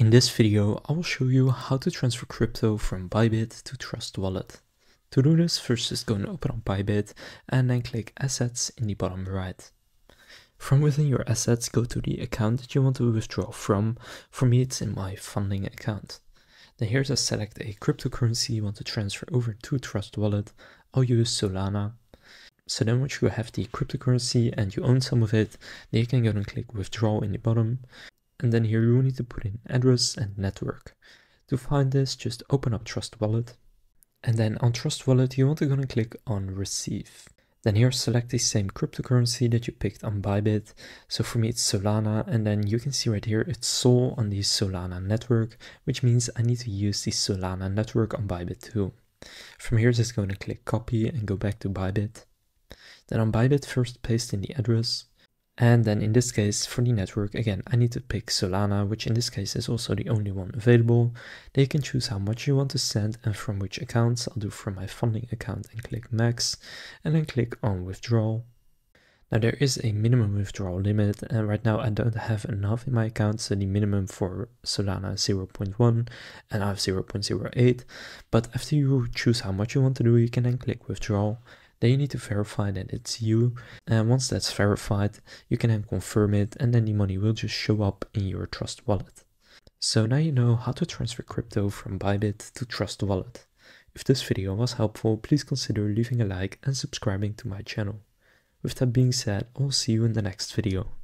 In this video, I will show you how to transfer crypto from Bybit to Trust Wallet. To do this, first just go and open up Bybit and then click Assets in the bottom right. From within your assets, go to the account that you want to withdraw from. For me, it's in my funding account. Then here just select a cryptocurrency you want to transfer over to Trust Wallet. I'll use Solana. So then once you have the cryptocurrency and you own some of it, then you can go and click withdraw in the bottom and then here you need to put in address and network. To find this, just open up Trust Wallet. And then on Trust Wallet, you want to go and click on Receive. Then here select the same cryptocurrency that you picked on Bybit. So for me it's Solana and then you can see right here it's Sol on the Solana network, which means I need to use the Solana network on Bybit too. From here just go and click copy and go back to Bybit. Then on Bybit first paste in the address and then in this case, for the network, again, I need to pick Solana, which in this case is also the only one available. Then you can choose how much you want to send and from which accounts. I'll do from my funding account and click max, and then click on withdrawal. Now there is a minimum withdrawal limit and right now I don't have enough in my account so the minimum for Solana is 0.1 and I have 0.08 but after you choose how much you want to do you can then click withdrawal then you need to verify that it's you. And once that's verified, you can then confirm it and then the money will just show up in your Trust wallet. So now you know how to transfer crypto from Bybit to Trust Wallet. If this video was helpful, please consider leaving a like and subscribing to my channel. With that being said, I'll see you in the next video.